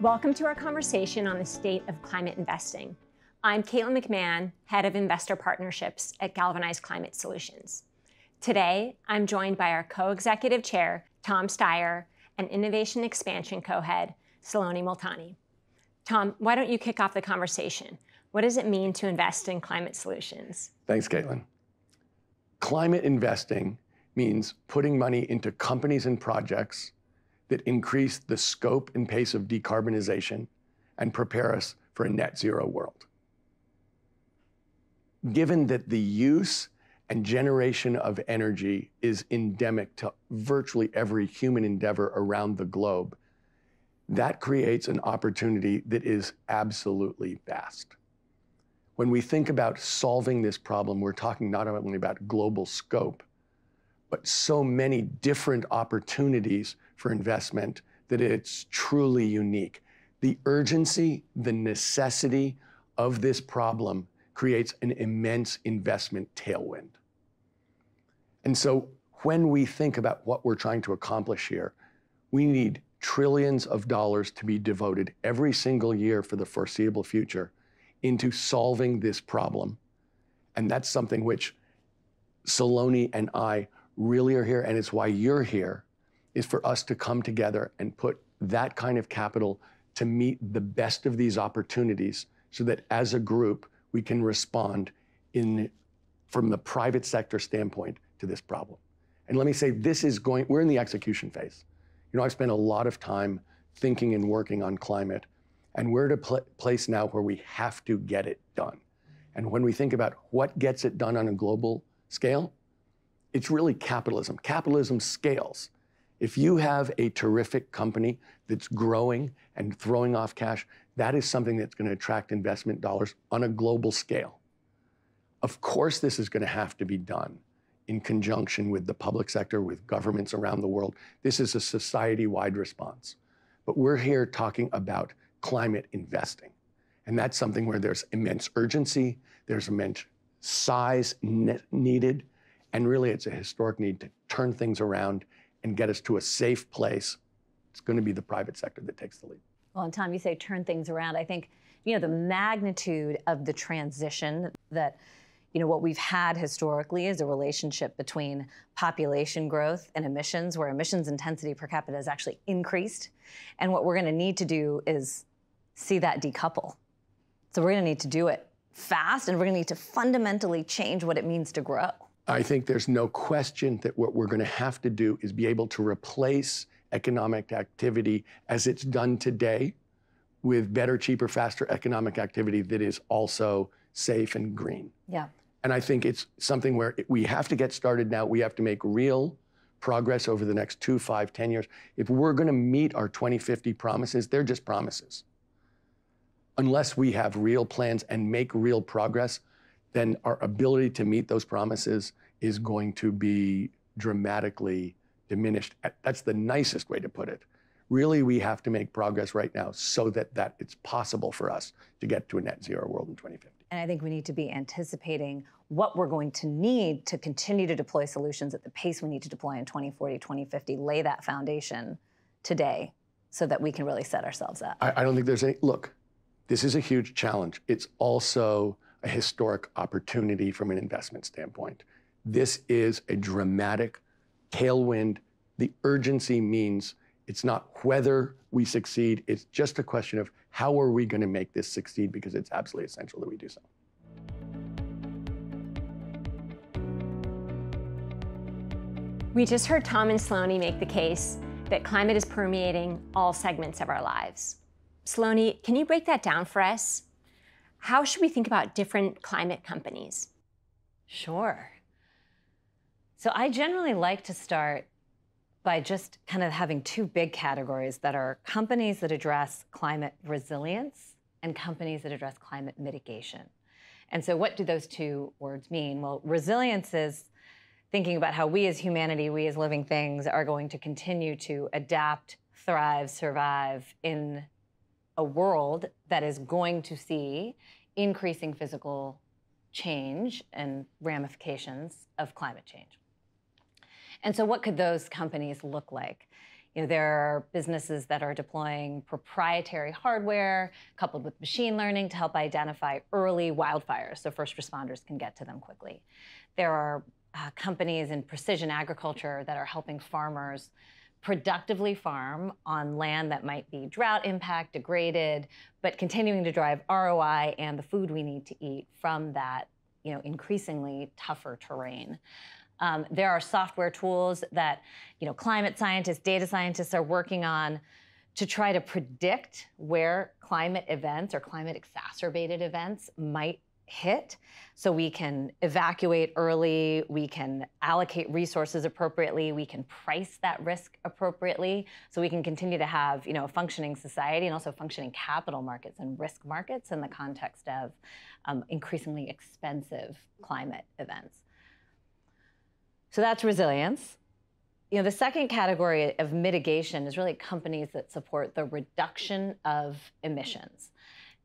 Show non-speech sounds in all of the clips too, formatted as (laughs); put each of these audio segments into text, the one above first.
Welcome to our conversation on the state of climate investing. I'm Caitlin McMahon, Head of Investor Partnerships at Galvanize Climate Solutions. Today, I'm joined by our co-executive chair, Tom Steyer, and Innovation Expansion co-head, Saloni Multani. Tom, why don't you kick off the conversation? What does it mean to invest in climate solutions? Thanks, Caitlin. Climate investing means putting money into companies and projects that increase the scope and pace of decarbonization and prepare us for a net zero world. Given that the use and generation of energy is endemic to virtually every human endeavor around the globe, that creates an opportunity that is absolutely vast. When we think about solving this problem, we're talking not only about global scope, but so many different opportunities for investment that it's truly unique. The urgency, the necessity of this problem creates an immense investment tailwind. And so when we think about what we're trying to accomplish here, we need trillions of dollars to be devoted every single year for the foreseeable future into solving this problem. And that's something which Saloni and I really are here, and it's why you're here, is for us to come together and put that kind of capital to meet the best of these opportunities so that as a group, we can respond in, from the private sector standpoint to this problem. And let me say, this is going, we're in the execution phase. You know, I've spent a lot of time thinking and working on climate, and we're at a pl- place now where we have to get it done. And when we think about what gets it done on a global scale, it's really capitalism. Capitalism scales. If you have a terrific company that's growing and throwing off cash, that is something that's going to attract investment dollars on a global scale. Of course, this is going to have to be done in conjunction with the public sector, with governments around the world. This is a society wide response. But we're here talking about climate investing. And that's something where there's immense urgency, there's immense size needed, and really it's a historic need to turn things around and get us to a safe place, it's going to be the private sector that takes the lead. Well, and Tom, you say turn things around. I think, you know, the magnitude of the transition that, you know, what we've had historically is a relationship between population growth and emissions, where emissions intensity per capita has actually increased. And what we're going to need to do is see that decouple. So we're going to need to do it fast, and we're going to need to fundamentally change what it means to grow. I think there's no question that what we're going to have to do is be able to replace economic activity as it's done today with better, cheaper, faster economic activity that is also safe and green. Yeah. And I think it's something where we have to get started now. We have to make real progress over the next two, five, ten years. If we're going to meet our 2050 promises, they're just promises. Unless we have real plans and make real progress, then our ability to meet those promises is going to be dramatically diminished. That's the nicest way to put it. Really, we have to make progress right now so that, that it's possible for us to get to a net zero world in 2050. And I think we need to be anticipating what we're going to need to continue to deploy solutions at the pace we need to deploy in 2040, 2050, lay that foundation today so that we can really set ourselves up. I, I don't think there's any, look, this is a huge challenge. It's also a historic opportunity from an investment standpoint. This is a dramatic tailwind. The urgency means it's not whether we succeed, it's just a question of how are we going to make this succeed because it's absolutely essential that we do so. We just heard Tom and Saloni make the case that climate is permeating all segments of our lives. Saloni, can you break that down for us? How should we think about different climate companies? Sure. So I generally like to start by just kind of having two big categories that are companies that address climate resilience and companies that address climate mitigation. And so, what do those two words mean? Well, resilience is thinking about how we as humanity, we as living things, are going to continue to adapt, thrive, survive in a world that is going to see increasing physical change and ramifications of climate change. And so, what could those companies look like? You know, there are businesses that are deploying proprietary hardware coupled with machine learning to help identify early wildfires so first responders can get to them quickly. There are uh, companies in precision agriculture that are helping farmers productively farm on land that might be drought impact, degraded, but continuing to drive ROI and the food we need to eat from that you know, increasingly tougher terrain. Um, there are software tools that you know, climate scientists, data scientists are working on to try to predict where climate events or climate exacerbated events might hit so we can evacuate early, we can allocate resources appropriately, we can price that risk appropriately so we can continue to have, you know, a functioning society and also functioning capital markets and risk markets in the context of um, increasingly expensive climate events. So that's resilience. You know, the second category of mitigation is really companies that support the reduction of emissions.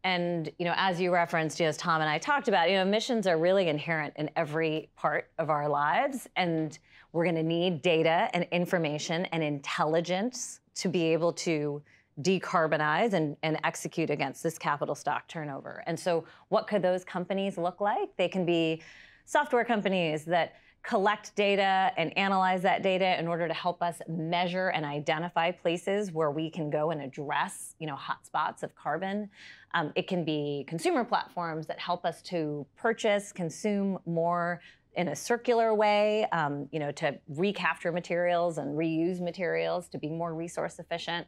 And you know, as you referenced, you know, as Tom and I talked about, you know, emissions are really inherent in every part of our lives, and we're going to need data and information and intelligence to be able to decarbonize and, and execute against this capital stock turnover. And so, what could those companies look like? They can be software companies that collect data and analyze that data in order to help us measure and identify places where we can go and address, you know, hotspots of carbon. Um, it can be consumer platforms that help us to purchase, consume more in a circular way, um, you know, to recapture materials and reuse materials to be more resource efficient.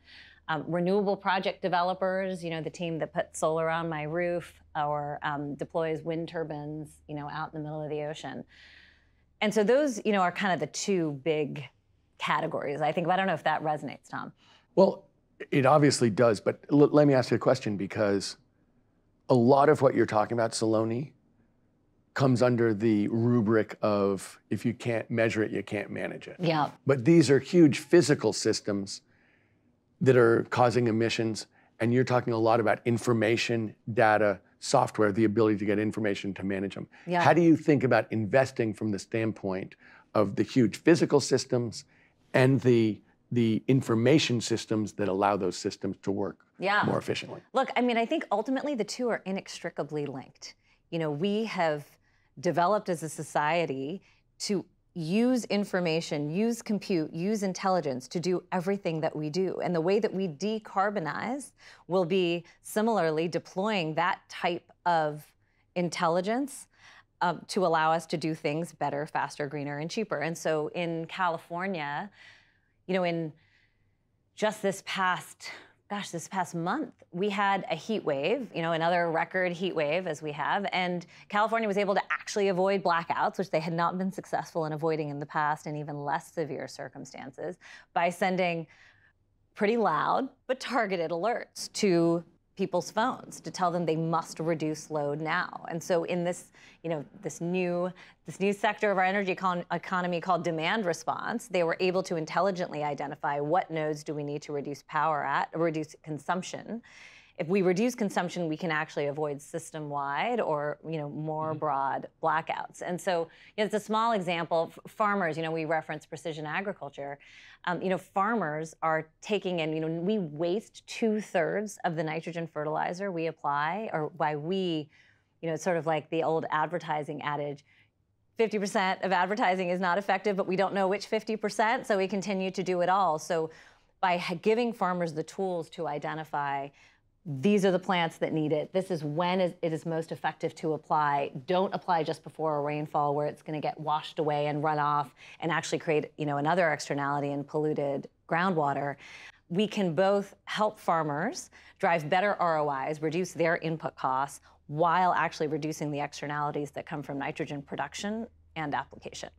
Um, renewable project developers, you know, the team that puts solar on my roof or um, deploys wind turbines, you know, out in the middle of the ocean. And so those, you know, are kind of the two big categories. I think. I don't know if that resonates, Tom. Well, it obviously does. But l- let me ask you a question because a lot of what you're talking about, Saloni, comes under the rubric of if you can't measure it, you can't manage it. Yeah. But these are huge physical systems that are causing emissions. And you're talking a lot about information, data, software, the ability to get information to manage them. Yeah. How do you think about investing from the standpoint of the huge physical systems and the the information systems that allow those systems to work Yeah. more efficiently? Look, I mean, I think ultimately the two are inextricably linked. You know, we have developed as a society to use information, use compute, use intelligence to do everything that we do. And the way that we decarbonize will be similarly deploying that type of intelligence um, to allow us to do things better, faster, greener, and cheaper. And so in California, you know, in just this past gosh, this past month, we had a heat wave, you know, another record heat wave as we have, and California was able to actually avoid blackouts, which they had not been successful in avoiding in the past in even less severe circumstances, by sending pretty loud but targeted alerts to people's phones to tell them they must reduce load now. And so in this, you know, this new this new sector of our energy econ- economy called demand response, they were able to intelligently identify what nodes do we need to reduce power at, reduce consumption. If we reduce consumption, we can actually avoid system-wide or you know more mm-hmm. broad blackouts. And so you know, it's a small example. Farmers, you know, we reference precision agriculture. Um, you know, farmers are taking in. You know, we waste two thirds of the nitrogen fertilizer we apply, or by we, you know, it's sort of like the old advertising adage 50% of advertising is not effective, but we don't know which 50%, so we continue to do it all. So by giving farmers the tools to identify these are the plants that need it. This is when it is most effective to apply. Don't apply just before a rainfall where it's going to get washed away and run off and actually create, you know, another externality in polluted groundwater. We can both help farmers drive better ROIs, reduce their input costs while actually reducing the externalities that come from nitrogen production and application.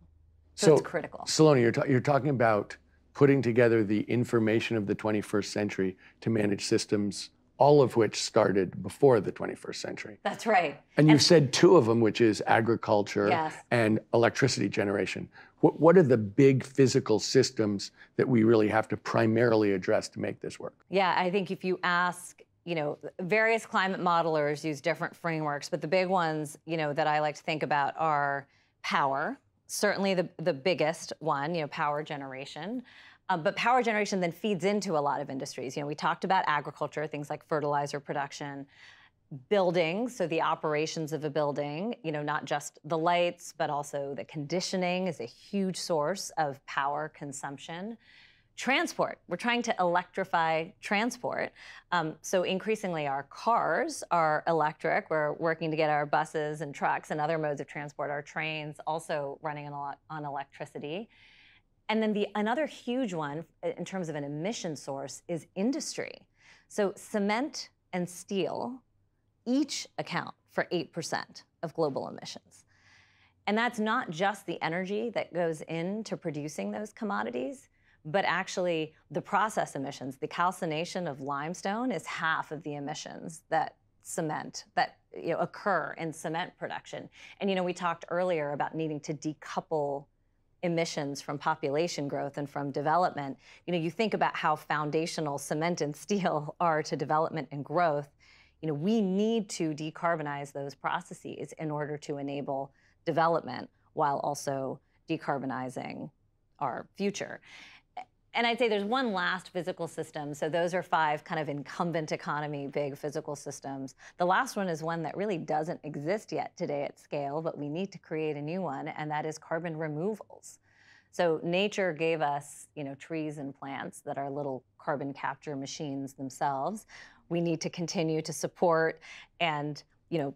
So, so it's critical. Saloni, you're, ta- you're talking about putting together the information of the 21st century to manage systems, all of which started before the 21st century. That's right. And, and you said two of them, which is agriculture yes. and electricity generation. What, what are the big physical systems that we really have to primarily address to make this work? Yeah, I think if you ask you know, various climate modelers use different frameworks, but the big ones, you know, that I like to think about are power, certainly the, the biggest one, you know, power generation. Um, but power generation then feeds into a lot of industries. You know, we talked about agriculture, things like fertilizer production, buildings, so the operations of a building, you know, not just the lights, but also the conditioning is a huge source of power consumption. Transport, we're trying to electrify transport. Um, so increasingly, our cars are electric. We're working to get our buses and trucks and other modes of transport, our trains also running on, on electricity. And then the another huge one in terms of an emission source is industry. So cement and steel each account for 8% of global emissions. And that's not just the energy that goes into producing those commodities, but actually the process emissions. The calcination of limestone is half of the emissions that cement that you know, occur in cement production. And you know, we talked earlier about needing to decouple emissions from population growth and from development. You know, you think about how foundational cement and steel (laughs) are to development and growth you know, we need to decarbonize those processes in order to enable development while also decarbonizing our future. And I'd say there's one last physical system. So those are five kind of incumbent economy, big physical systems. The last one is one that really doesn't exist yet today at scale, but we need to create a new one, and that is carbon removals. So nature gave us, you know, trees and plants that are little carbon capture machines themselves we need to continue to support and you know,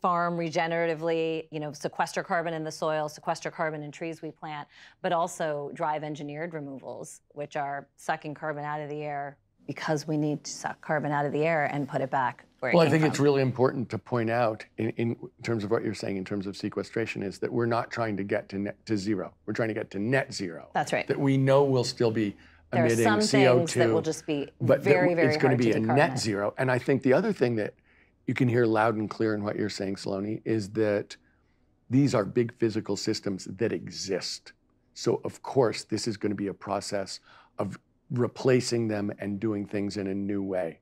farm regeneratively, you know, sequester carbon in the soil, sequester carbon in trees we plant, but also drive engineered removals, which are sucking carbon out of the air because we need to suck carbon out of the air and put it back where well, I think from. it's really important to point out in, in, terms of what you're saying in terms of sequestration is that we're not trying to get to net to zero. We're trying to get to net zero. That's right. That we know will still be there are some CO2, things that will just be but very, very it's going to be a net zero. And I think the other thing that you can hear loud and clear in what you're saying, Saloni, is that these are big physical systems that exist. So of course, this is going to be a process of replacing them and doing things in a new way.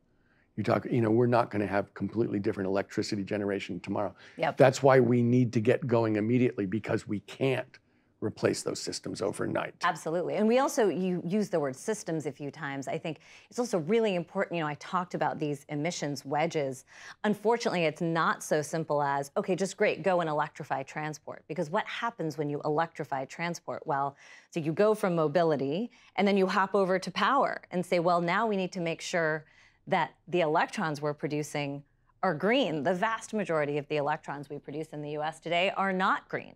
You talk, you know, we're not going to have completely different electricity generation tomorrow. Yep. That's why we need to get going immediately because we can't replace those systems overnight. Absolutely. And we also you use the word systems a few times. I think it's also really important, you know, I talked about these emissions wedges. Unfortunately, it's not so simple as, okay, just great, go and electrify transport. Because what happens when you electrify transport? Well, so you go from mobility and then you hop over to power and say, well, now we need to make sure that the electrons we're producing are green. The vast majority of the electrons we produce in the US today are not green.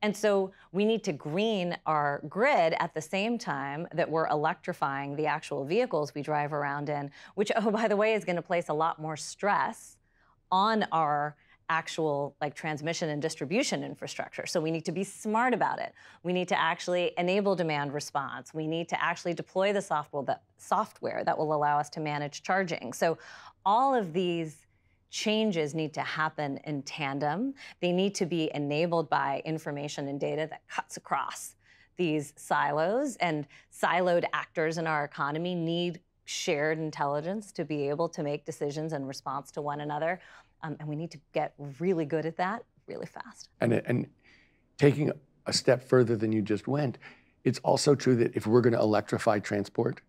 And so we need to green our grid at the same time that we're electrifying the actual vehicles we drive around in, which, (laughs) oh, by the way, is going to place a lot more stress on our actual like transmission and distribution infrastructure. So we need to be smart about it. We need to actually enable demand response. We need to actually deploy the software that software that will allow us to manage charging. So all of these changes need to happen in tandem. They need to be enabled by information and data that cuts across these silos. And siloed actors in our economy need shared intelligence to be able to make decisions in response to one another. Um, and we need to get really good at that really fast. And, and taking a step further than you just went, it's also true that if we're going to electrify transport,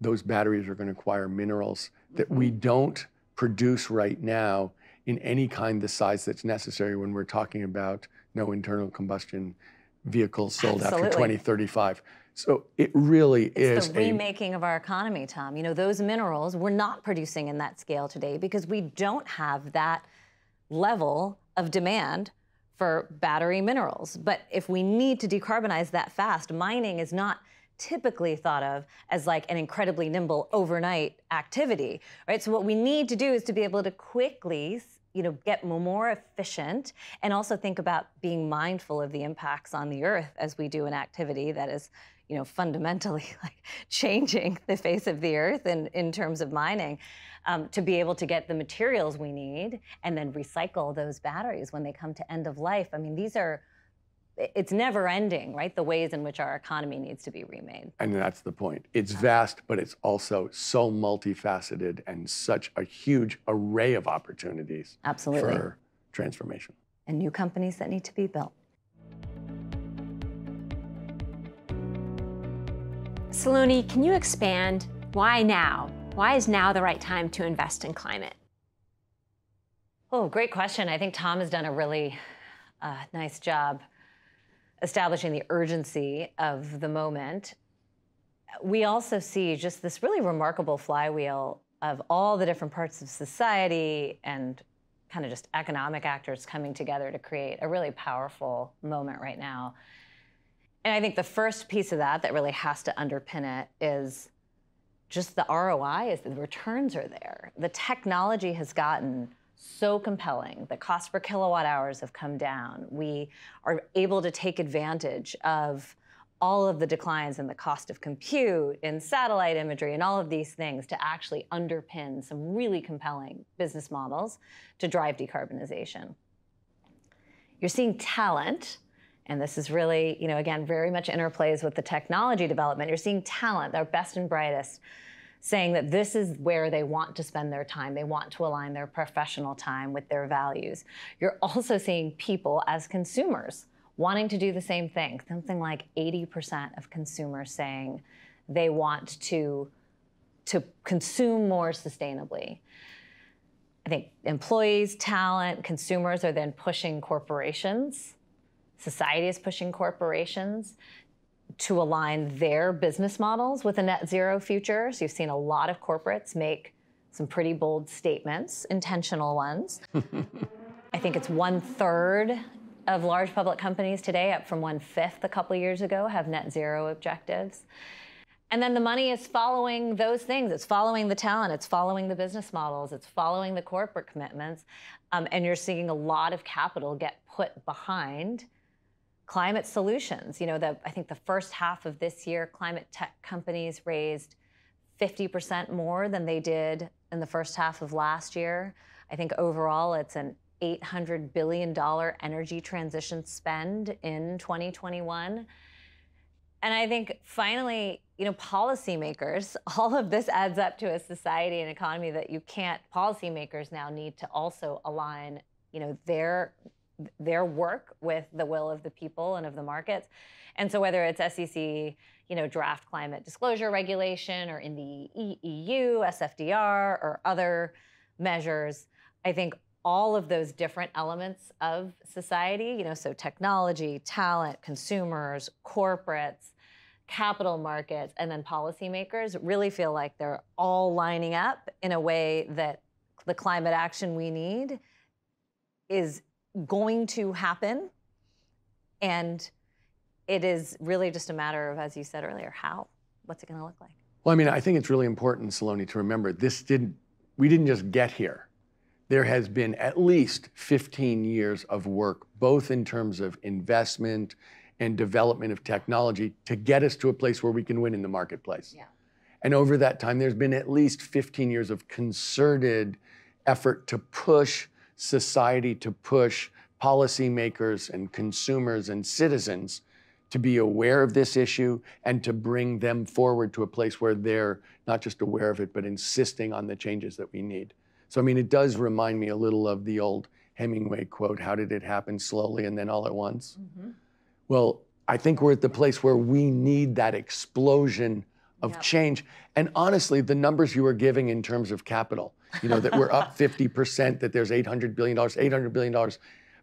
those batteries are going to acquire minerals that we mm-hmm. don't produce right now in any kind the size that's necessary when we're talking about no internal combustion vehicles sold Absolutely. after 2035. So it really it's is the remaking of our economy, Tom. You know, those minerals we're not producing in that scale today because we don't have that level of demand for battery minerals. But if we need to decarbonize that fast, mining is not typically thought of as like an incredibly nimble overnight activity, right? So what we need to do is to be able to quickly you know, get more efficient and also think about being mindful of the impacts on the earth as we do an activity that is, you know, fundamentally (laughs) like changing the face of the earth in, in terms of mining. Um, to be able to get the materials we need and then recycle those batteries when they come to end of life. I mean, these are it's never ending, right? The ways in which our economy needs to be remade. And that's the point. It's vast, but it's also so multifaceted and such a huge array of opportunities Absolutely. for transformation. And new companies that need to be built. Saloni, can you expand why now? Why is now the right time to invest in climate? Oh, great question. I think Tom has done a really uh, nice job establishing the urgency of the moment. We also see just this really remarkable flywheel of all the different parts of society and kind of just economic actors coming together to create a really powerful moment right now. And I think the first piece of that that really has to underpin it is just the ROI is the returns are there. The technology has gotten so compelling. The cost per kilowatt hours have come down. We are able to take advantage of all of the declines in the cost of compute, in satellite imagery, and all of these things to actually underpin some really compelling business models to drive decarbonization. You're seeing talent, and this is really, you know, again, very much interplays with the technology development. You're seeing talent, their best and brightest, saying that this is where they want to spend their time. They want to align their professional time with their values. You're (laughs) also seeing people as consumers wanting to do the same thing. Something like 80% of consumers saying they want to, to consume more sustainably. I think employees, talent, consumers are then pushing corporations. Society is pushing corporations to align their business models with a net zero future. So you've seen a lot of corporates make some pretty bold statements, intentional ones. (laughs) I think it's one third of large public companies today, up from one fifth a couple years ago, have net zero objectives. And then the money is following those things. It's following the talent, it's following the business models, it's following the corporate commitments. Um, and you're seeing a lot of capital get put behind climate solutions. You know, the, I think the first half of this year, climate tech companies raised 50% more than they did in the first half of last year. I think overall it's an $800 billion energy transition spend in 2021. And I think finally, you know, policymakers, (laughs) all of this adds up to a society and economy that you can't, policymakers now need to also align, you know, their their work with the will of the people and of the markets. And so whether it's SEC, you know, draft climate disclosure regulation or in the EU, SFDR or other measures, I think all of those different elements of society, you know, so technology, talent, consumers, corporates, capital markets, and then policymakers really feel like they're all lining up in a way that the climate action we need is going to happen. And it is really just a matter of, as you said earlier, how? What's it going to look like? Well, I mean, I think it's really important, Saloni, to remember this didn't, we didn't just get here there has been at least 15 years of work, both in terms of investment and development of technology to get us to a place where we can win in the marketplace. Yeah. And over that time, there's been at least 15 years of concerted effort to push society, to push policymakers and consumers and citizens to be aware of this issue and to bring them forward to a place where they're not just aware of it, but insisting on the changes that we need. So, I mean, it does remind me a little of the old Hemingway quote How did it happen slowly and then all at once? Mm-hmm. Well, I think we're at the place where we need that explosion of yep. change. And honestly, the numbers you were giving in terms of capital, you know, that we're up (laughs) 50%, that there's $800 billion, $800 billion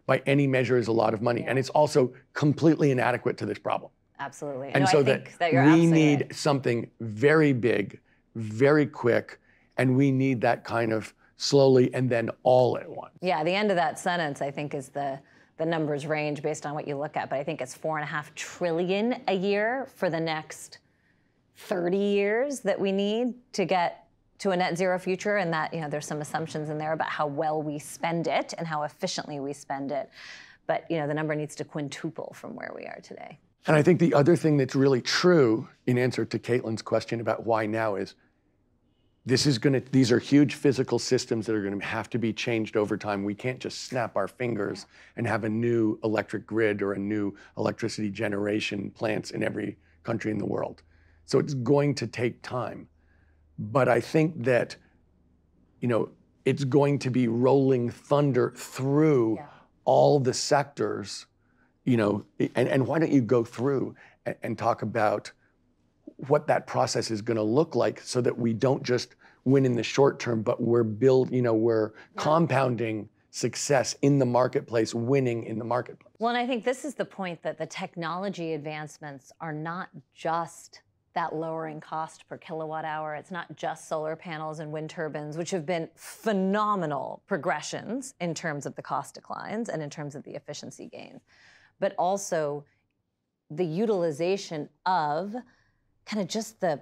by any measure is a lot of money. Yeah. And it's also completely inadequate to this problem. Absolutely. And no, so that, that we need right. something very big, very quick, and we need that kind of slowly, and then all at once. Yeah, the end of that sentence, I think, is the the numbers range based on what you look at, but I think it's four and a half trillion a year for the next 30 years that we need to get to a net zero future and that you know there's some assumptions in there about how well we spend it and how efficiently we spend it. But you know the number needs to quintuple from where we are today. And i think the other thing that's really true in answer to caitlin's question about why now is this is going to these are huge physical systems that are going to have to be changed over time. We can't just snap our fingers and have a new electric grid or a new electricity generation plants in every country in the world. So it's going to take time but i think that you know it's going to be rolling thunder through yeah. all the sectors you know and, and why don't you go through and, and talk about what that process is going to look like so that we don't just win in the short term, but we're build, you know, we're yeah. compounding success in the marketplace, winning in the marketplace. Well, and I think this is the point that the technology advancements are not just that lowering cost per kilowatt hour. It's not just solar panels and wind turbines, which have been phenomenal progressions in terms of the cost declines and in terms of the efficiency gains, but also the utilization of kind of just the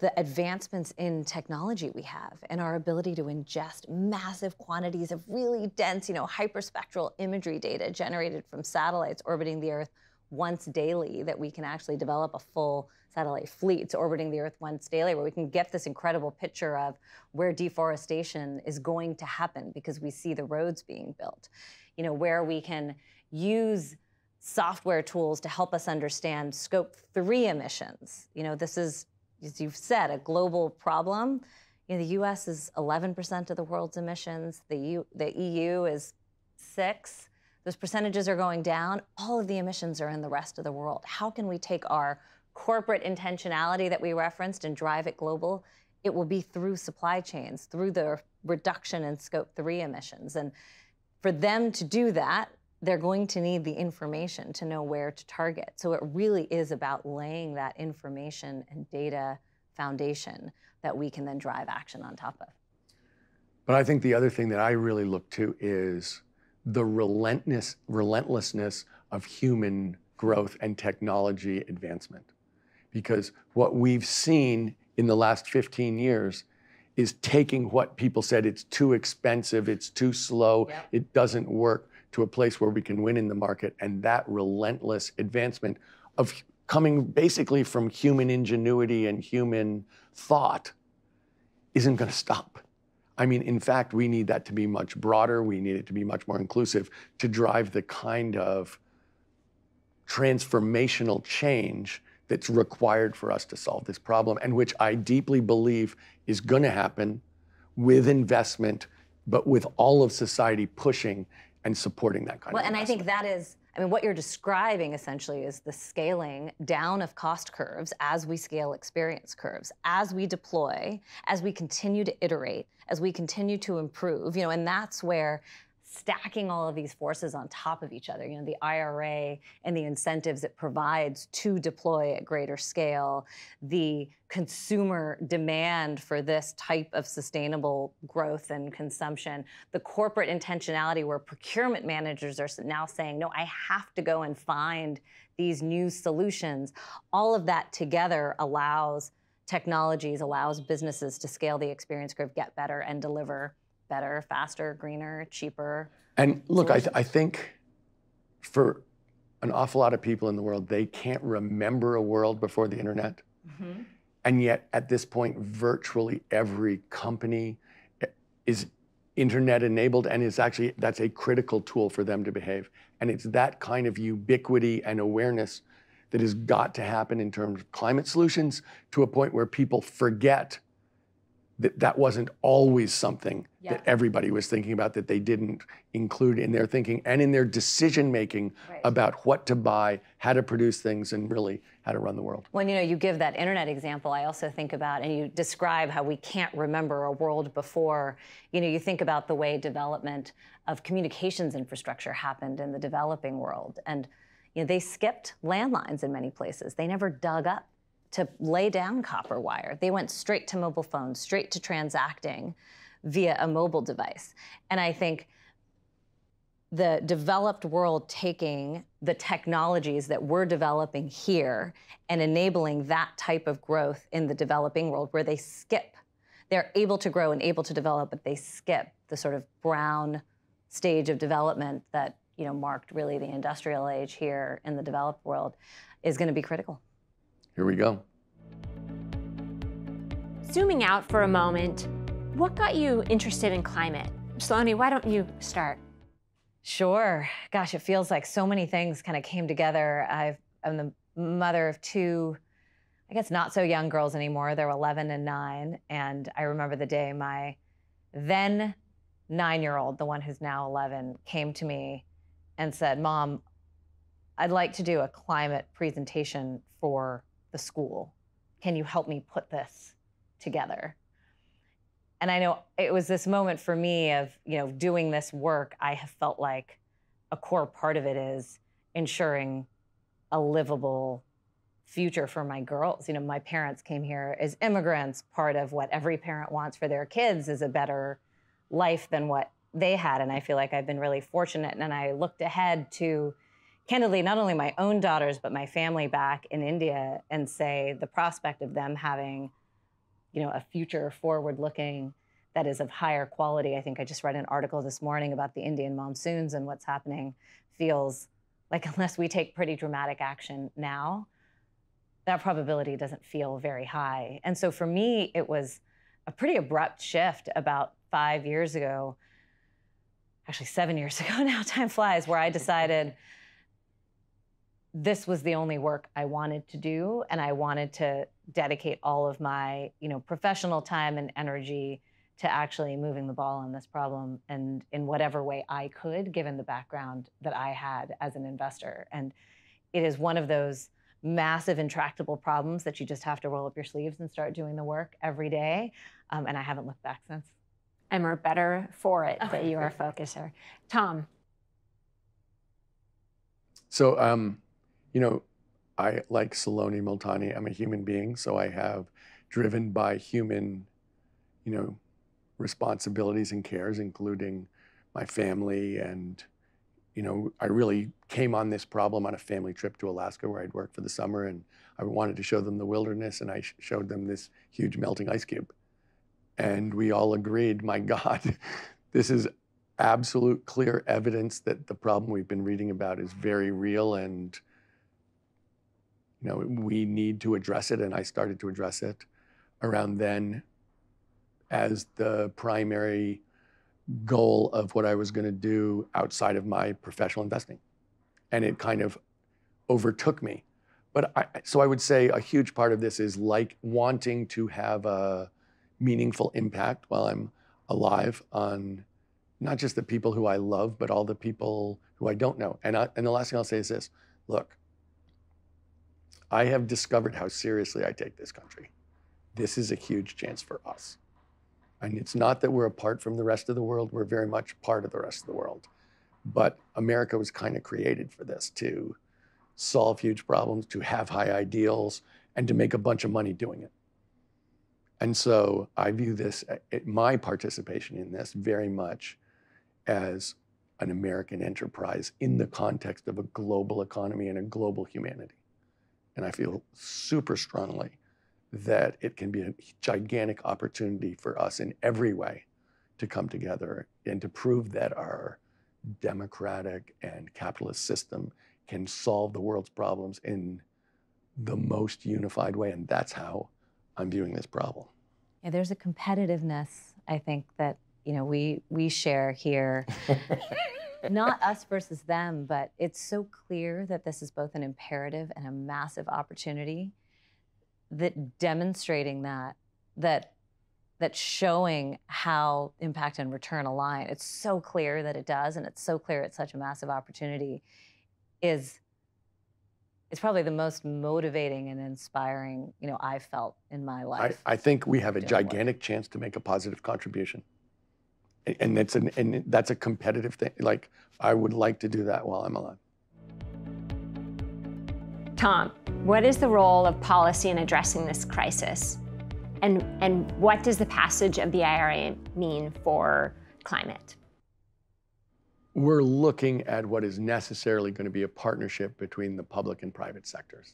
the advancements in technology we have and our ability to ingest massive quantities of really dense, you know, hyperspectral imagery data generated from satellites orbiting the Earth once daily that we can actually develop a full satellite fleets orbiting the Earth once daily where we can get this incredible picture of where deforestation is going to happen because we see the roads being built. You know, where we can use software tools to help us understand scope 3 emissions. You know, this is as you've said, a global problem. You know, the U.S. is 11% of the world's emissions. The, U, the EU is six. Those percentages are going down. All of the emissions are in the rest of the world. How can we take our corporate intentionality that we referenced and drive it global? It will be through supply chains, through the reduction in scope three emissions. And for them to do that, they're going to need the information to know where to target. So it really is about laying that information and data foundation that we can then drive action on top of. But I think the other thing that I really look to is the relentless, relentlessness of human growth and technology advancement. Because what we've seen in the last 15 years is taking what people said it's too expensive, it's too slow, yep. it doesn't work to a place where we can win in the market. And that relentless advancement of coming basically from human ingenuity and human thought isn't going to stop. I mean, in fact, we need that to be much broader. We need it to be much more inclusive to drive the kind of transformational change that's required for us to solve this problem, and which I deeply believe is going to happen with investment, but with all of society pushing and supporting that kind well, of Well, and I think that is I mean, what you're describing essentially is the scaling down of cost curves as we scale experience curves, as we deploy, as we continue to iterate, as we continue to improve, you know, and that's where stacking all of these forces on top of each other. You know, the IRA and the incentives it provides to deploy at greater scale, the consumer demand for this type of sustainable growth and consumption, the corporate intentionality where procurement managers are now saying, no, I have to go and find these new solutions. All of that together allows technologies, allows businesses to scale the experience curve, get better, and deliver better, faster, greener, cheaper. And look, I, th- I think for an awful lot of people in the world, they can't remember a world before the internet. Mm-hmm. And yet, at this point, virtually every company is internet enabled and is actually that's a critical tool for them to behave and it's that kind of ubiquity and awareness that has got to happen in terms of climate solutions to a point where people forget that that wasn't always something yeah. that everybody was thinking about that they didn't include in their thinking and in their decision making right. about what to buy how to produce things and really how to run the world when you know you give that internet example i also think about and you describe how we can't remember a world before you know you think about the way development of communications infrastructure happened in the developing world and you know they skipped landlines in many places they never dug up to lay down copper wire. They went straight to mobile phones, straight to transacting via a mobile device. And I think the developed world taking the technologies that we're developing here and enabling that type of growth in the developing world where they skip. They're able to grow and able to develop, but they skip the sort of brown stage of development that you know marked really the industrial age here in the developed world is going to be critical. Here we go. Zooming out for a moment, what got you interested in climate? Saloni, why don't you start? Sure. Gosh, it feels like so many things kind of came together. i am the mother of two, I guess not so young girls anymore. They're 11 and 9. And I remember the day my then nine year old, the one who's now 11, came to me and said, Mom, I'd like to do a climate presentation for the school. can you help me put this together? And I know it was this moment for me of, you know, doing this work, I have felt like a core part of it is ensuring a livable future for my girls. You know, my parents came here as immigrants. Part of what every parent wants for their kids is a better life than what they had. And I feel like I've been really fortunate. And I looked ahead to, candidly, not only my own daughters, but my family back in India and say the prospect of them having, you know, a future forward looking that is of higher quality. I think I just read an article this morning about the Indian monsoons and what's happening feels like (laughs) unless we take pretty dramatic action now, that probability doesn't feel very high. And so for me, it was a pretty abrupt shift about five years ago, actually seven years (laughs) ago now, time flies, where I (laughs) decided this was the only work I wanted to do. And I wanted to dedicate all of my, you know, professional time and energy to actually moving the ball on this problem and in whatever way I could, given the background that I had as an investor. And it is one of those massive intractable problems that you just have to roll up your sleeves and start doing the work every day. Um, and I haven't looked back since. And we're better for it that you are a (laughs) focuser. Tom. So, um, you know, I like Saloni Multani. I'm a human being, so I have driven by human, you know, responsibilities and cares, including my family and you know, I really came on this problem on a family trip to Alaska where I'd worked for the summer and I wanted to show them the wilderness and I sh- showed them this huge melting ice cube. And we all agreed, my (laughs) God, this is absolute clear evidence that the problem we've been reading about is very real and you know, we need to address it. And I started to address it around then as the primary goal of what I was going to do outside of my professional investing. And it kind of overtook me. But I, so I would say a huge part of this is like wanting to have a meaningful impact while I'm alive on not just the people who I love, but all the people who I don't know. And, I, and the last thing I'll say is this look, I have discovered how seriously I take this country. This is a huge chance for us. And it's not that we're apart from the rest of the world, we're very much part of the rest of the world. But America was kind of created for this to solve huge problems, to have high ideals, and to make a bunch of money doing it. And so I view this, uh, my participation in this, very much as an American enterprise in the context of a global economy and a global humanity. And I feel super strongly that it can be a gigantic opportunity for us in every way to come together and to prove that our democratic and capitalist system can solve the world's problems in the most unified way. And that's how I'm viewing this problem. Yeah, there's a competitiveness, I think, that you know we we share here. (laughs) Not us versus them, but it's so clear that this is both an imperative and a massive opportunity that demonstrating that that that showing how impact and return align. It's so clear that it does and it's so clear it's such a massive opportunity is it's probably the most motivating and inspiring you know i've felt in my life i, I think we have a gigantic chance to make a positive contribution and that's an and that's a competitive thing like i would like to do that while i'm alive Tom, what is the role of policy in addressing this crisis? And, and what does the passage of the IRA mean for climate? We're looking at what is necessarily going to be a partnership between the public and private sectors.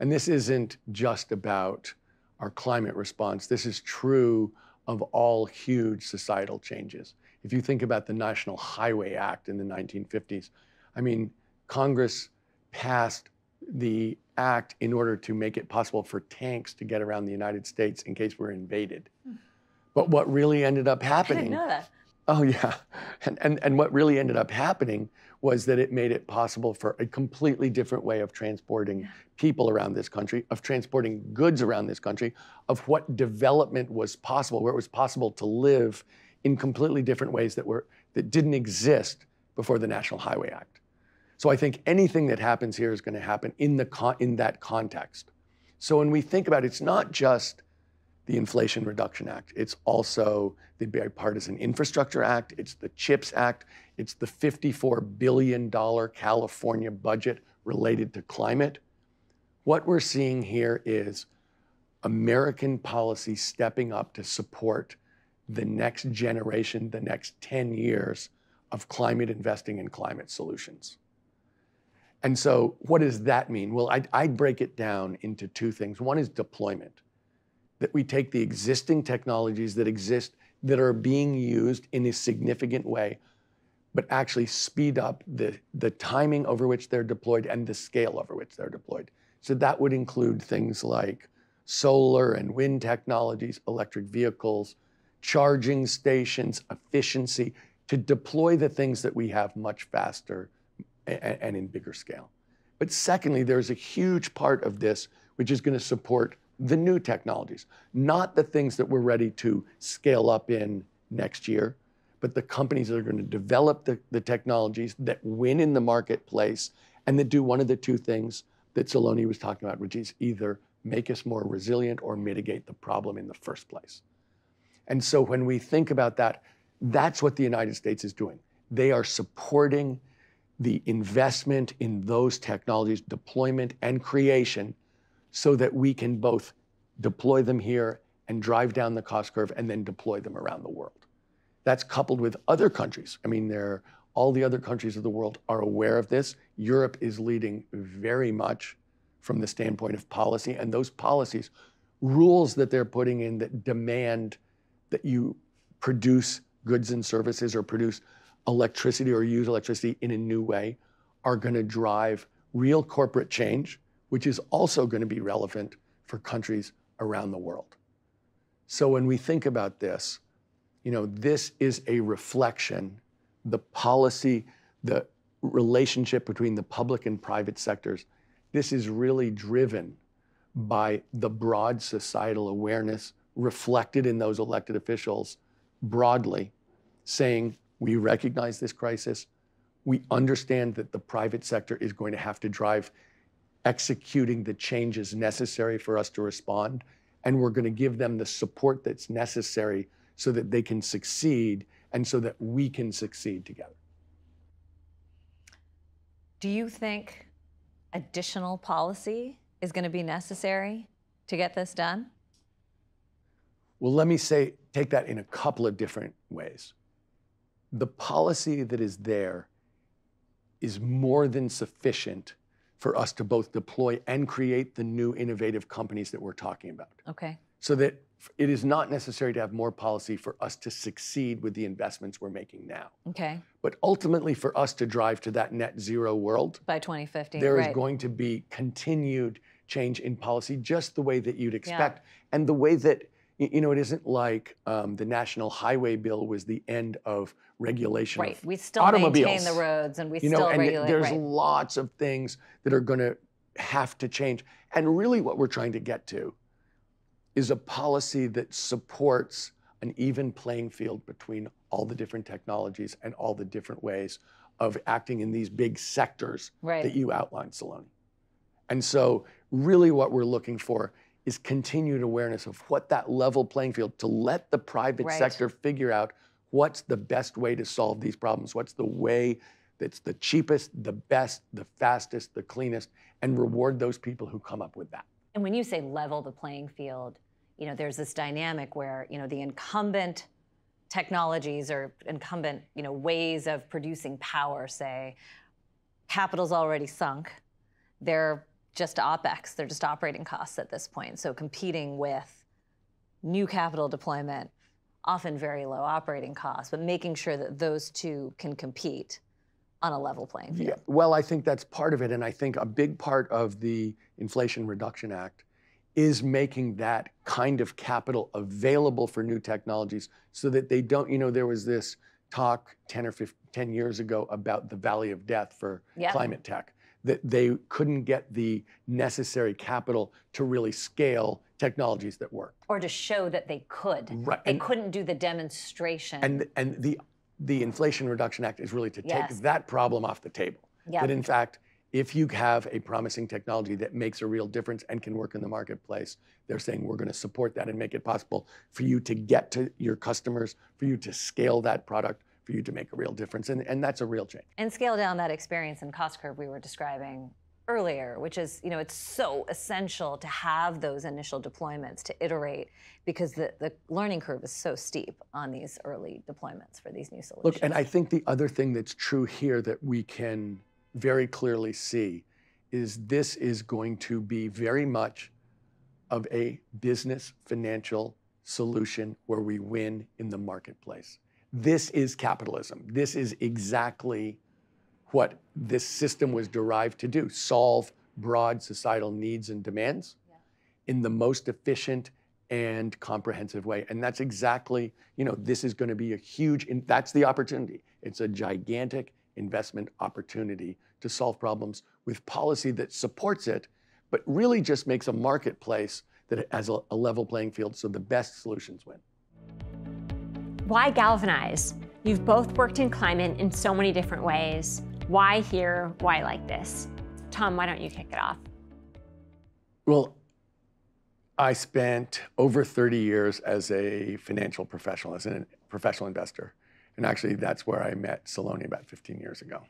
And this isn't just about our climate response. This is true of all huge societal changes. If you think about the National Highway Act in the 1950s, I mean, Congress passed the act in order to make it possible for tanks to get around the United States in case we're invaded. Hmm. But what really ended up happening. I didn't know that. Oh, yeah. And, and, and what really ended up happening was that it made it possible for a completely different way of transporting people around this country, of transporting goods around this country, of what development was possible, where it was possible to live in completely different ways that, were, that didn't exist before the National Highway Act. So I think anything that happens here is going to happen in, the con- in that context. So when we think about it, it's not just the Inflation Reduction Act, it's also the Bipartisan Infrastructure Act, it's the CHIPS Act, it's the $54 billion California budget related to climate. What we're seeing here is American policy stepping up to support the next generation, the next 10 years of climate investing and climate solutions. And so, what does that mean? Well, I'd, I'd, break it down into two things. One is deployment, that we take the existing technologies that exist that are being used in a significant way, but actually speed up the, the timing over which they're deployed and the scale over which they're deployed. So, that would include things like solar and wind technologies, electric vehicles, charging stations, efficiency, to deploy the things that we have much faster and, and in bigger scale. But secondly, there's a huge part of this which is going to support the new technologies, not the things that we're ready to scale up in next year, but the companies that are going to develop the, the technologies that win in the marketplace and that do one of the two things that Saloni was talking about, which is either make us more resilient or mitigate the problem in the first place. And so when we think about that, that's what the United States is doing. They are supporting the investment in those technologies, deployment and creation, so that we can both deploy them here and drive down the cost curve and then deploy them around the world. That's coupled with other countries. I mean, there, all the other countries of the world are aware of this. Europe is leading very much from the standpoint of policy, and those policies, rules that they're putting in that demand that you produce goods and services or produce electricity or use electricity in a new way are going to drive real corporate change, which is also going to be relevant for countries around the world. So when we think about this, you know, this is a reflection, the policy, the relationship between the public and private sectors this is really driven by the broad societal awareness reflected in those elected officials broadly saying, we recognize this crisis. We understand that the private sector is going to have to drive executing the changes necessary for us to respond. And we're going to give them the support that's necessary so that they can succeed and so that we can succeed together. Do you think additional policy is going to be necessary to get this done? Well, let me say, take that in a couple of different ways. The policy that is there is more than sufficient for us to both deploy and create the new innovative companies that we're talking about. Okay. So that it is not necessary to have more policy for us to succeed with the investments we're making now. Okay. But ultimately, for us to drive to that net zero world by 2050, there right. is going to be continued change in policy, just the way that you'd expect, yeah. and the way that you know it isn't like um, the national highway bill was the end of regulation. Right. Of we still automobiles. maintain the roads, and we you still know, and regulate. There's right. lots of things that are going to have to change, and really, what we're trying to get to is a policy that supports an even playing field between all the different technologies and all the different ways of acting in these big sectors right. that you outlined, Saloni. And so, really, what we're looking for is continued awareness of what that level playing field to let the private right. sector figure out what's the best way to solve these problems, what's the way that's the cheapest, the best, the fastest, the cleanest, and reward those people who come up with that. And when you say level the playing field, you know, there's this dynamic where, you know, the incumbent technologies or incumbent, you know, ways of producing power, say, capital's already sunk. They're just OPEX, they're just operating costs at this point. So competing with new capital deployment, often very low operating costs, but making sure that those two can compete on a level playing field. Yeah, well, I think that's part of it. And I think a big part of the Inflation Reduction Act is making that kind of capital available for new technologies so that they don't, you know, there was this talk 10 or 15, 10 years ago about the valley of death for climate tech, that they couldn't get the necessary capital to really scale technologies that work. Or to show that they could. Right. They and, couldn't do the demonstration. And, and the, the Inflation Reduction Act is really to yes. take that problem off the table. Yep. That in fact, if you have a promising technology that makes a real difference and can work in the marketplace, they're saying we're going to support that and make it possible for you to get to your customers, for you to scale that product, for you to make a real difference. And, and that's a real change. And scale down that experience and cost curve we were describing earlier, which is, you know, it's so essential to have those initial deployments to iterate because the, the learning curve is so steep on these early deployments for these new solutions. Look, and I think the other thing that's true here that we can very clearly see is this is going to be very much of a business financial solution where we win in the marketplace. This is capitalism. This is exactly what this system was derived to do solve broad societal needs and demands yeah. in the most efficient and comprehensive way. And that's exactly, you know, this is going to be a huge, that's the opportunity. It's a gigantic investment opportunity to solve problems with policy that supports it, but really just makes a marketplace that has a, a level playing field so the best solutions win. Why galvanize? You've both worked in climate in so many different ways. Why here? Why like this? Tom, why don't you kick it off? Well, I spent over 30 years as a financial professional, as a professional investor. And actually, that's where I met Saloni about 15 years ago.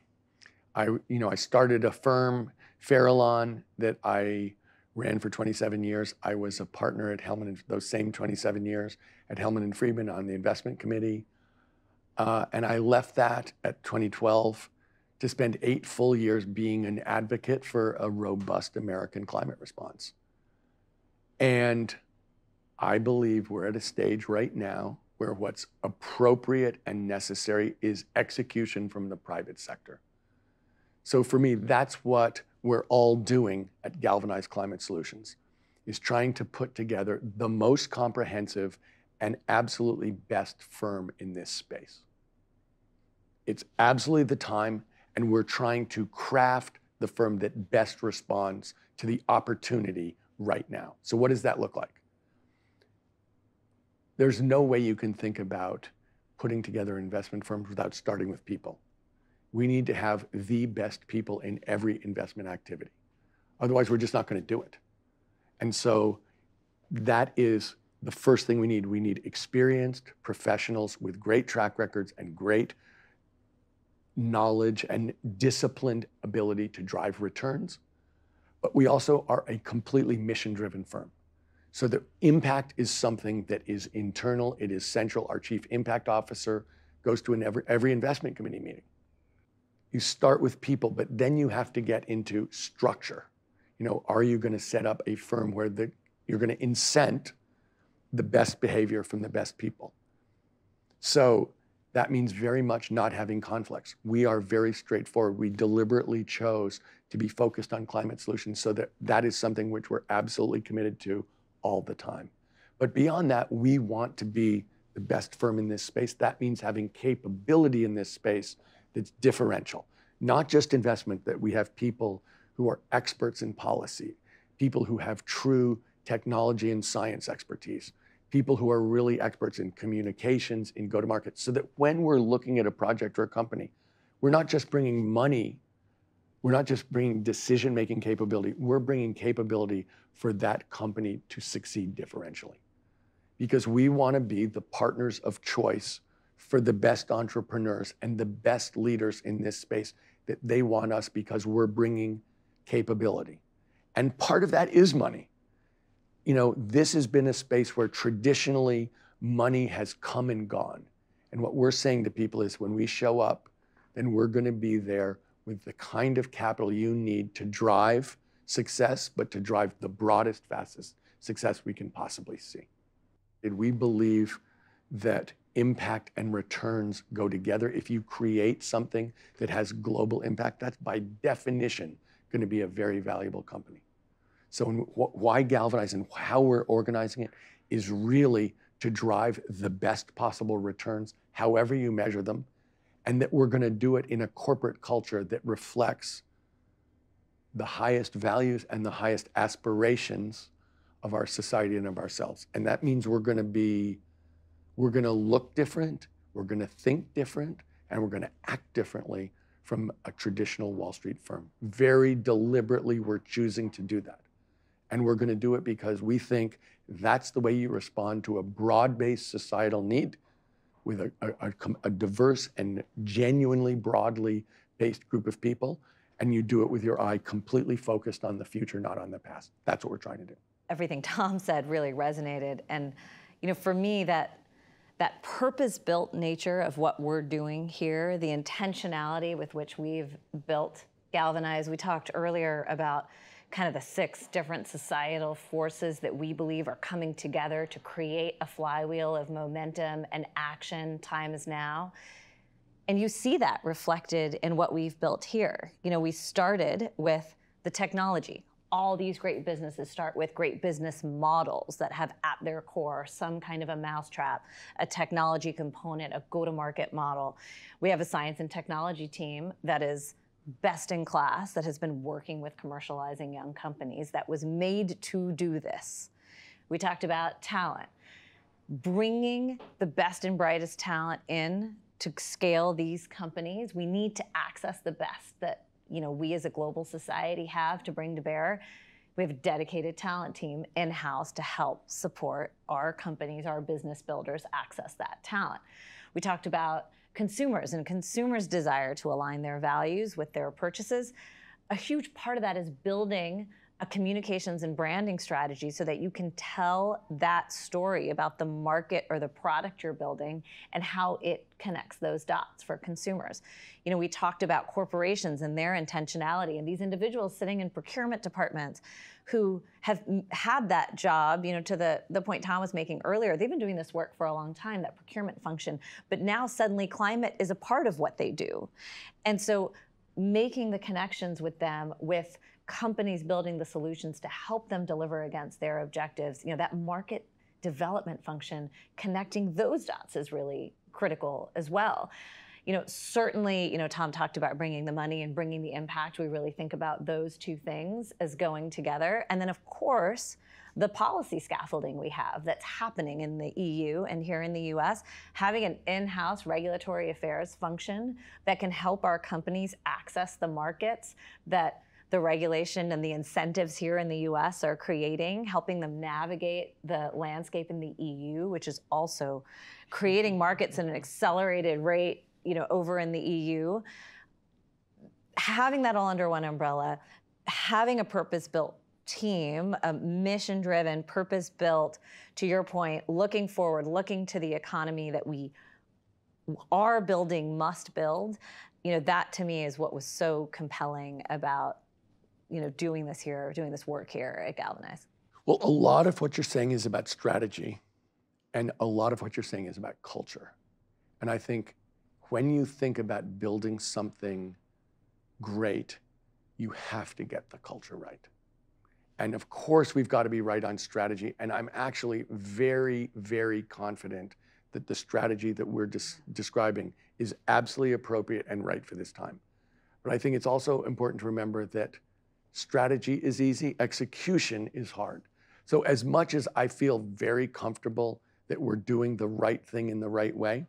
I, you know, I started a firm, Farallon, that I ran for 27 years. I was a partner at Hellman, those same 27 years, at Hellman and Friedman on the investment committee. Uh, and I left that at 2012 to spend eight full years being an advocate for a robust American climate response. And I believe we're at a stage right now where what's appropriate and necessary is execution from the private sector. So for me, that's what we're all doing at Galvanize Climate Solutions, is trying to put together the most comprehensive and absolutely best firm in this space. It's absolutely the time, and we're trying to craft the firm that best responds to the opportunity right now. So what does that look like? There's no way you can think about putting together investment firms without starting with people. We need to have the best people in every investment activity. Otherwise, we're just not going to do it. And so that is the first thing we need. We need experienced professionals with great track records and great knowledge and disciplined ability to drive returns. But we also are a completely mission driven firm. So the impact is something that is internal, it is central. Our chief impact officer goes to an every, every investment committee meeting. You start with people, but then you have to get into structure. You know, are you going to set up a firm where the, you're going to incent the best behavior from the best people? So that means very much not having conflicts. We are very straightforward. We deliberately chose to be focused on climate solutions so that that is something which we're absolutely committed to all the time. But beyond that, we want to be the best firm in this space. That means having capability in this space that's differential, not just investment, that we have people who are experts in policy, people who have true technology and science expertise, people who are really experts in communications, in go to market, so that when we're looking at a project or a company, we're not just bringing money, we're not just bringing decision making capability, we're bringing capability for that company to succeed differentially. Because we want to be the partners of choice for the best entrepreneurs and the best leaders in this space that they want us because we're bringing capability. And part of that is money. You know, this has been a space where traditionally money has come and gone. And what we're saying to people is when we show up, then we're going to be there with the kind of capital you need to drive success, but to drive the broadest, fastest success we can possibly see. Did we believe that impact and returns go together? If you create something that has global impact, that's by definition going to be a very valuable company. So, why galvanize and how we're organizing it is really to drive the best possible returns, however you measure them, and that we're going to do it in a corporate culture that reflects the highest values and the highest aspirations of our society and of ourselves. And that means we're going to be, we're going to look different, we're going to think different, and we're going to act differently from a traditional Wall Street firm. Very deliberately, we're choosing to do that. And we're going to do it because we think that's the way you respond to a broad based societal need with a, a, a, diverse and genuinely broadly based group of people. And you do it with your eye completely focused on the future, not on the past. That's what we're trying to do. Everything Tom said really resonated. And, you know, for me, that that purpose-built nature of what we're doing here, the intentionality with which we've built Galvanize. We talked earlier about kind of the six different societal forces that we believe are coming together to create a flywheel of momentum and action. Time is now. And you see that reflected in what we've built here. You know, we started with the technology. All these great businesses start with great business models that have at their core some kind of a mousetrap, a technology component, a go to market model. We have a science and technology team that is best in class that has been working with commercializing young companies that was made to do this. We talked about talent, bringing the best and brightest talent in to scale these companies. We need to access the best that you know we as a global society have to bring to bear. We have a dedicated talent team in house to help support our companies, our business builders access that talent. We talked about consumers and consumers' desire to align their values with their purchases. A huge part of that is building a communications and branding strategy so that you can tell that story about the market or the product you're building and how it connects those dots for consumers. You know, we talked about corporations and their intentionality and these individuals sitting in procurement departments who have had that job, you know, to the, the point Tom was making earlier, they've been doing this work for a long time, that procurement function, but now suddenly climate is a part of what they do. And so making the connections with them with companies building the solutions to help them deliver against their objectives. You know, that market development function, connecting those dots is really critical as well. You know, certainly, you know, Tom talked about bringing the money and bringing the impact. We really think about those two things as going together. And then, of course, the policy scaffolding we have that's happening in the EU and here in the US, having an in house regulatory affairs function that can help our companies access the markets that the regulation and the incentives here in the US are creating, helping them navigate the landscape in the EU, which is also creating markets at an accelerated rate, you know, over in the EU. Having that all under one umbrella, having a purpose-built team, a mission driven, purpose built, to your point, looking forward, looking to the economy that we are building, must build. You know, that to me is what was so compelling about you know, doing this here, doing this work here at Galvanize? Well, a lot of what you're saying is about strategy, and a lot of what you're saying is about culture. And I think when you think about building something great, you have to get the culture right. And of course, we've got to be right on strategy. And I'm actually very, very confident that the strategy that we're des- describing is absolutely appropriate and right for this time. But I think it's also important to remember that Strategy is easy, execution is hard. So, as much as I feel very comfortable that we're doing the right thing in the right way,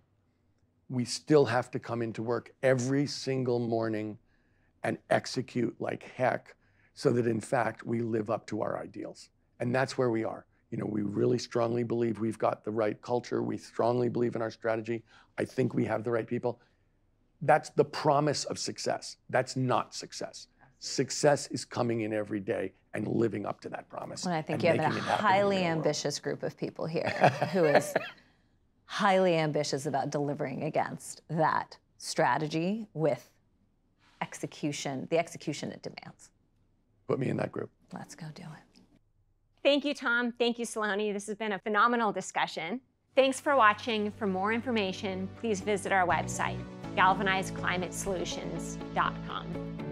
we still have to come into work every single morning and execute like heck so that in fact we live up to our ideals. And that's where we are. You know, we really strongly believe we've got the right culture. We strongly believe in our strategy. I think we have the right people. That's the promise of success. That's not success success is coming in every day and living up to that promise. Well, I think you have a highly ambitious world. group of people here (laughs) who is highly ambitious about delivering against that strategy with execution, the execution it demands. Put me in that group. Let's go do it. Thank you, Tom. Thank you, Saloni. This has been a phenomenal discussion. Thanks for watching. For more information, please visit our website, galvanizeclimatesolutions.com.